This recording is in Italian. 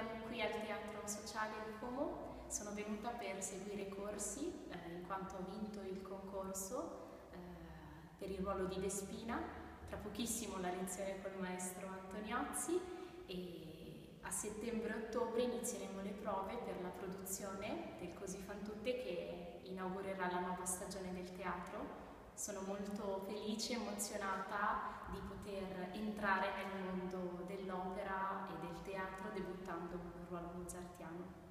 troviamo qui al Teatro Sociale di Como. Sono venuta per seguire corsi eh, in quanto ho vinto il concorso eh, per il ruolo di Despina. Tra pochissimo la lezione col maestro Antoniozzi e a settembre-ottobre inizieremo le prove per la produzione del Così fan tutte che inaugurerà la nuova stagione del teatro sono molto felice e emozionata di poter entrare nel con un ruolo mozartiano.